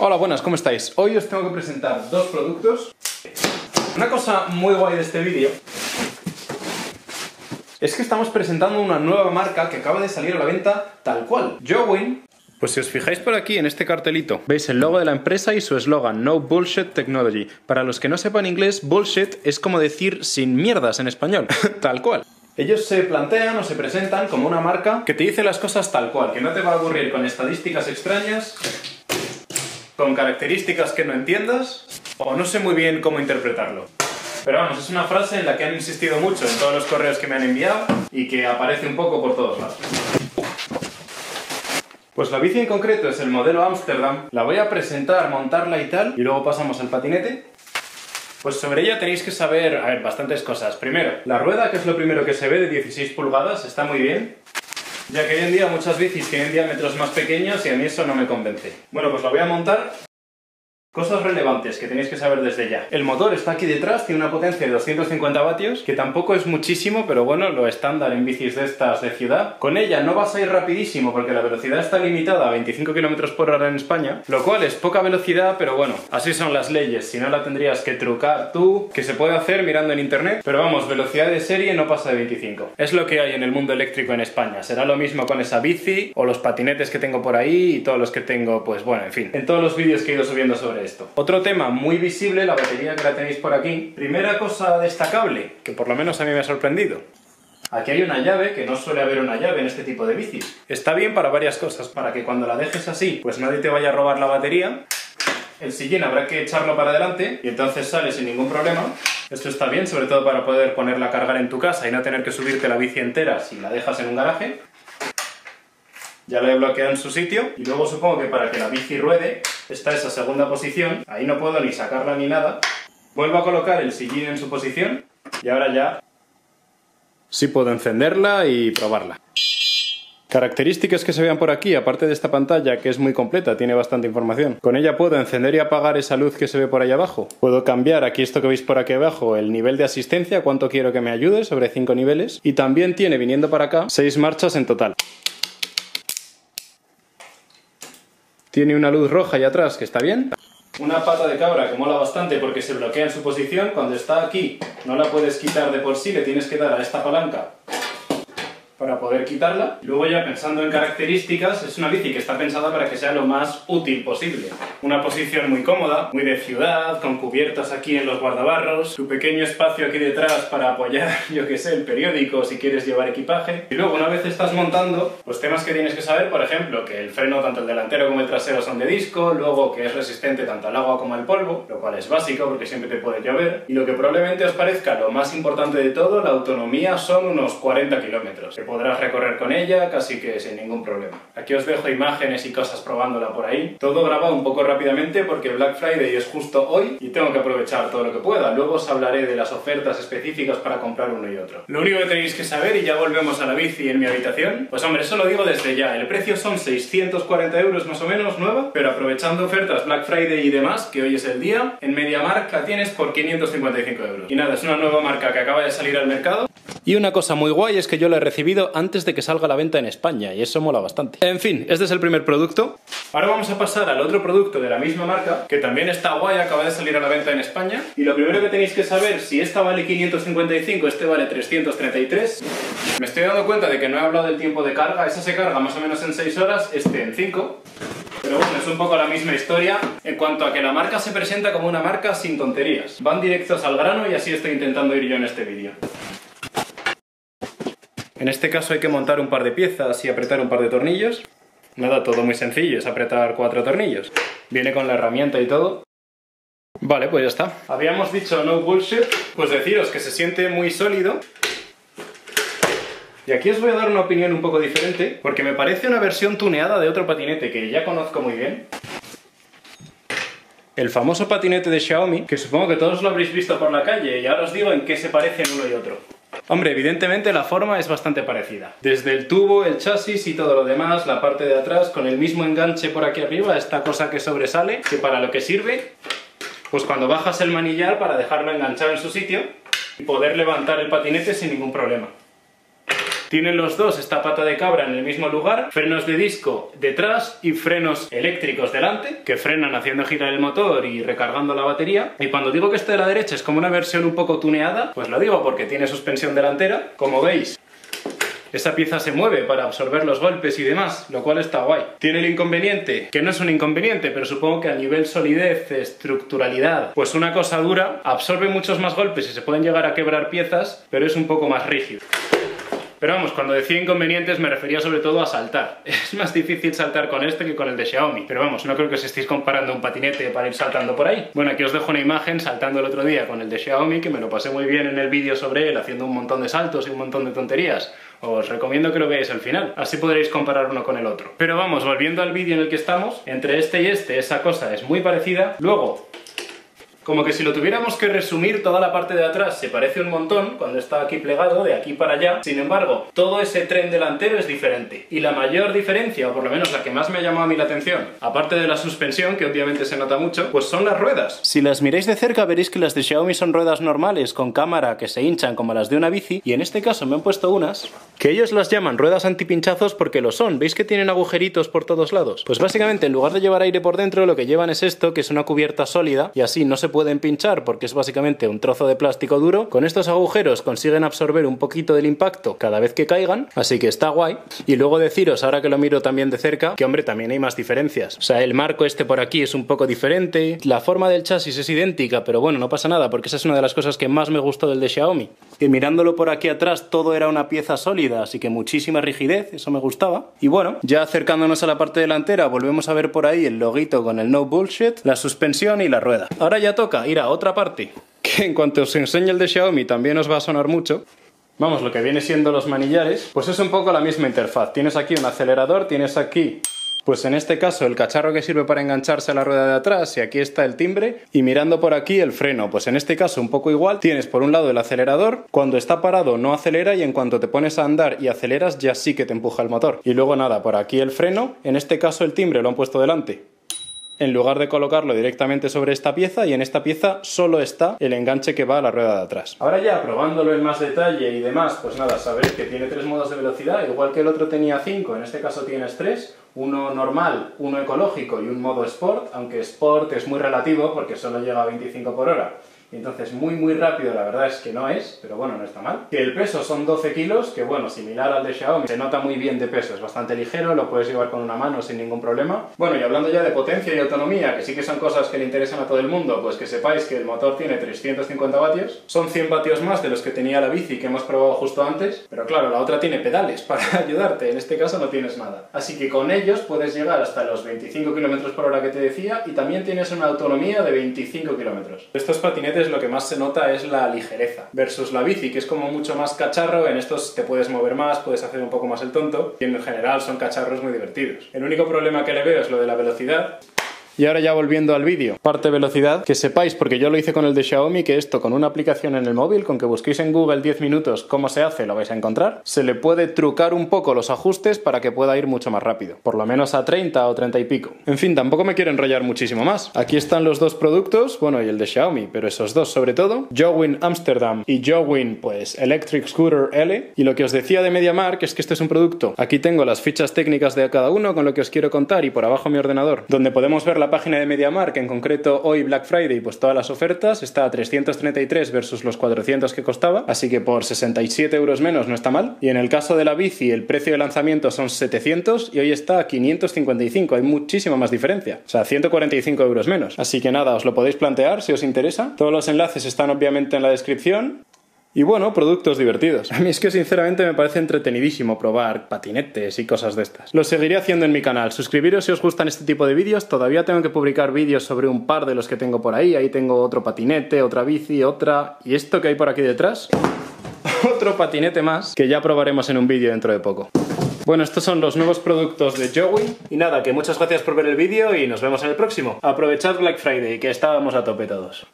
Hola, buenas, ¿cómo estáis? Hoy os tengo que presentar dos productos. Una cosa muy guay de este vídeo es que estamos presentando una nueva marca que acaba de salir a la venta tal cual. Jowin. Pues si os fijáis por aquí en este cartelito, veis el logo de la empresa y su eslogan No Bullshit Technology. Para los que no sepan inglés, bullshit es como decir sin mierdas en español, tal cual. Ellos se plantean o se presentan como una marca que te dice las cosas tal cual, que no te va a aburrir con estadísticas extrañas con características que no entiendas o no sé muy bien cómo interpretarlo. Pero vamos, es una frase en la que han insistido mucho en todos los correos que me han enviado y que aparece un poco por todos lados. Pues la bici en concreto es el modelo Amsterdam. La voy a presentar, montarla y tal, y luego pasamos al patinete. Pues sobre ella tenéis que saber, a ver, bastantes cosas. Primero, la rueda, que es lo primero que se ve, de 16 pulgadas, está muy bien ya que hoy en día muchas bicis tienen diámetros más pequeños y a mí eso no me convence. Bueno, pues la voy a montar Cosas relevantes que tenéis que saber desde ya. El motor está aquí detrás, tiene una potencia de 250 vatios, que tampoco es muchísimo, pero bueno, lo estándar en bicis de estas de ciudad. Con ella no vas a ir rapidísimo porque la velocidad está limitada a 25 km por hora en España, lo cual es poca velocidad, pero bueno, así son las leyes, si no la tendrías que trucar tú, que se puede hacer mirando en internet, pero vamos, velocidad de serie no pasa de 25. Es lo que hay en el mundo eléctrico en España, será lo mismo con esa bici o los patinetes que tengo por ahí y todos los que tengo, pues bueno, en fin, en todos los vídeos que he ido subiendo sobre Otro tema muy visible, la batería que la tenéis por aquí. Primera cosa destacable, que por lo menos a mí me ha sorprendido. Aquí hay una llave, que no suele haber una llave en este tipo de bicis. Está bien para varias cosas, para que cuando la dejes así, pues nadie te vaya a robar la batería. El sillín habrá que echarlo para adelante y entonces sale sin ningún problema. Esto está bien, sobre todo para poder ponerla a cargar en tu casa y no tener que subirte la bici entera si la dejas en un garaje. Ya la he bloqueado en su sitio y luego supongo que para que la bici ruede está esa segunda posición. Ahí no puedo ni sacarla ni nada. Vuelvo a colocar el sillín en su posición y ahora ya sí puedo encenderla y probarla. Características que se vean por aquí, aparte de esta pantalla que es muy completa, tiene bastante información. Con ella puedo encender y apagar esa luz que se ve por ahí abajo. Puedo cambiar aquí esto que veis por aquí abajo, el nivel de asistencia, cuánto quiero que me ayude, sobre 5 niveles. Y también tiene, viniendo para acá, 6 marchas en total. Tiene una luz roja ahí atrás, que está bien. Una pata de cabra que mola bastante porque se bloquea en su posición. Cuando está aquí no la puedes quitar de por sí, le tienes que dar a esta palanca para poder quitarla. Luego ya pensando en características, es una bici que está pensada para que sea lo más útil posible. Una posición muy cómoda, muy de ciudad, con cubiertas aquí en los guardabarros, tu pequeño espacio aquí detrás para apoyar, yo que sé, el periódico si quieres llevar equipaje. Y luego una vez estás montando, los temas que tienes que saber, por ejemplo, que el freno tanto el delantero como el trasero son de disco, luego que es resistente tanto al agua como al polvo, lo cual es básico porque siempre te puede llover, y lo que probablemente os parezca lo más importante de todo, la autonomía son unos 40 kilómetros podrás recorrer con ella casi que sin ningún problema. Aquí os dejo imágenes y cosas probándola por ahí. Todo grabado un poco rápidamente porque Black Friday es justo hoy y tengo que aprovechar todo lo que pueda. Luego os hablaré de las ofertas específicas para comprar uno y otro. Lo único que tenéis que saber, y ya volvemos a la bici en mi habitación, pues hombre, eso lo digo desde ya. El precio son 640 euros más o menos nueva, pero aprovechando ofertas Black Friday y demás, que hoy es el día, en MediaMarkt la tienes por 555 euros. Y nada, es una nueva marca que acaba de salir al mercado. Y una cosa muy guay es que yo la he recibido antes de que salga a la venta en España y eso mola bastante. En fin, este es el primer producto. Ahora vamos a pasar al otro producto de la misma marca, que también está guay, acaba de salir a la venta en España. Y lo primero que tenéis que saber, si esta vale 555, este vale 333. Me estoy dando cuenta de que no he hablado del tiempo de carga, esa se carga más o menos en 6 horas, este en 5. Pero bueno, es un poco la misma historia en cuanto a que la marca se presenta como una marca sin tonterías. Van directos al grano y así estoy intentando ir yo en este vídeo. En este caso hay que montar un par de piezas y apretar un par de tornillos. Nada, todo muy sencillo, es apretar cuatro tornillos. Viene con la herramienta y todo. Vale, pues ya está. Habíamos dicho no bullshit, pues deciros que se siente muy sólido. Y aquí os voy a dar una opinión un poco diferente, porque me parece una versión tuneada de otro patinete que ya conozco muy bien. El famoso patinete de Xiaomi, que supongo que todos lo habréis visto por la calle, y ahora os digo en qué se parecen uno y otro. Hombre, evidentemente la forma es bastante parecida. Desde el tubo, el chasis y todo lo demás, la parte de atrás, con el mismo enganche por aquí arriba, esta cosa que sobresale, que para lo que sirve, pues cuando bajas el manillar para dejarlo enganchado en su sitio y poder levantar el patinete sin ningún problema. Tienen los dos esta pata de cabra en el mismo lugar, frenos de disco detrás y frenos eléctricos delante, que frenan haciendo girar el motor y recargando la batería. Y cuando digo que este de la derecha es como una versión un poco tuneada, pues lo digo porque tiene suspensión delantera, como veis esa pieza se mueve para absorber los golpes y demás, lo cual está guay. Tiene el inconveniente, que no es un inconveniente, pero supongo que a nivel solidez, estructuralidad, pues una cosa dura absorbe muchos más golpes y se pueden llegar a quebrar piezas, pero es un poco más rígido. Pero vamos, cuando decía inconvenientes me refería sobre todo a saltar. Es más difícil saltar con este que con el de Xiaomi. Pero vamos, no creo que os estéis comparando un patinete para ir saltando por ahí. Bueno, aquí os dejo una imagen saltando el otro día con el de Xiaomi, que me lo pasé muy bien en el vídeo sobre él, haciendo un montón de saltos y un montón de tonterías. Os recomiendo que lo veáis al final, así podréis comparar uno con el otro. Pero vamos, volviendo al vídeo en el que estamos, entre este y este esa cosa es muy parecida. Luego, como que si lo tuviéramos que resumir, toda la parte de atrás se parece un montón cuando está aquí plegado, de aquí para allá. Sin embargo, todo ese tren delantero es diferente. Y la mayor diferencia, o por lo menos la que más me ha llamado a mí la atención, aparte de la suspensión, que obviamente se nota mucho, pues son las ruedas. Si las miráis de cerca veréis que las de Xiaomi son ruedas normales, con cámara, que se hinchan como las de una bici, y en este caso me han puesto unas que ellos las llaman ruedas antipinchazos porque lo son. ¿Veis que tienen agujeritos por todos lados? Pues básicamente en lugar de llevar aire por dentro, lo que llevan es esto, que es una cubierta sólida, y así no se puede pueden pinchar porque es básicamente un trozo de plástico duro. Con estos agujeros consiguen absorber un poquito del impacto cada vez que caigan, así que está guay. Y luego deciros, ahora que lo miro también de cerca, que hombre, también hay más diferencias. O sea, el marco este por aquí es un poco diferente, la forma del chasis es idéntica, pero bueno, no pasa nada porque esa es una de las cosas que más me gustó del de Xiaomi. Que mirándolo por aquí atrás todo era una pieza sólida, así que muchísima rigidez, eso me gustaba. Y bueno, ya acercándonos a la parte delantera, volvemos a ver por ahí el loguito con el no bullshit, la suspensión y la rueda. Ahora ya toca ir a otra parte, que en cuanto os enseñe el de Xiaomi también os va a sonar mucho. Vamos, lo que viene siendo los manillares, pues es un poco la misma interfaz. Tienes aquí un acelerador, tienes aquí pues en este caso el cacharro que sirve para engancharse a la rueda de atrás y aquí está el timbre y mirando por aquí el freno, pues en este caso un poco igual, tienes por un lado el acelerador, cuando está parado no acelera y en cuanto te pones a andar y aceleras ya sí que te empuja el motor. Y luego nada, por aquí el freno, en este caso el timbre lo han puesto delante en lugar de colocarlo directamente sobre esta pieza y en esta pieza solo está el enganche que va a la rueda de atrás. Ahora ya probándolo en más detalle y demás, pues nada, sabéis que tiene tres modos de velocidad, igual que el otro tenía cinco, en este caso tienes tres, uno normal, uno ecológico y un modo Sport, aunque Sport es muy relativo porque solo llega a 25 por hora entonces muy muy rápido la verdad es que no es, pero bueno, no está mal. Que el peso son 12 kilos, que bueno, similar al de Xiaomi, se nota muy bien de peso, es bastante ligero, lo puedes llevar con una mano sin ningún problema. Bueno, y hablando ya de potencia y autonomía, que sí que son cosas que le interesan a todo el mundo, pues que sepáis que el motor tiene 350 vatios, son 100 vatios más de los que tenía la bici que hemos probado justo antes, pero claro, la otra tiene pedales para ayudarte, en este caso no tienes nada. Así que con ellos puedes llegar hasta los 25 km por hora que te decía y también tienes una autonomía de 25 km. Estos patinetes lo que más se nota es la ligereza. Versus la bici, que es como mucho más cacharro, en estos te puedes mover más, puedes hacer un poco más el tonto, y en general son cacharros muy divertidos. El único problema que le veo es lo de la velocidad, y ahora ya volviendo al vídeo, parte velocidad, que sepáis, porque yo lo hice con el de Xiaomi, que esto con una aplicación en el móvil, con que busquéis en Google 10 minutos cómo se hace, lo vais a encontrar, se le puede trucar un poco los ajustes para que pueda ir mucho más rápido, por lo menos a 30 o 30 y pico. En fin, tampoco me quiero enrollar muchísimo más. Aquí están los dos productos, bueno, y el de Xiaomi, pero esos dos sobre todo, Jowin Amsterdam y Jowin, pues, Electric Scooter L. Y lo que os decía de MediaMark es que este es un producto. Aquí tengo las fichas técnicas de cada uno con lo que os quiero contar y por abajo mi ordenador, donde podemos ver página de MediaMark, en concreto hoy Black Friday, pues todas las ofertas, está a 333 versus los 400 que costaba, así que por 67 euros menos no está mal. Y en el caso de la bici, el precio de lanzamiento son 700 y hoy está a 555, hay muchísima más diferencia, o sea, 145 euros menos. Así que nada, os lo podéis plantear si os interesa. Todos los enlaces están obviamente en la descripción y bueno, productos divertidos. A mí es que sinceramente me parece entretenidísimo probar patinetes y cosas de estas. Lo seguiré haciendo en mi canal. Suscribiros si os gustan este tipo de vídeos. Todavía tengo que publicar vídeos sobre un par de los que tengo por ahí. Ahí tengo otro patinete, otra bici, otra... ¿Y esto que hay por aquí detrás? otro patinete más que ya probaremos en un vídeo dentro de poco. Bueno, estos son los nuevos productos de Joey. Y nada, que muchas gracias por ver el vídeo y nos vemos en el próximo. Aprovechad Black Friday, que estábamos a tope todos.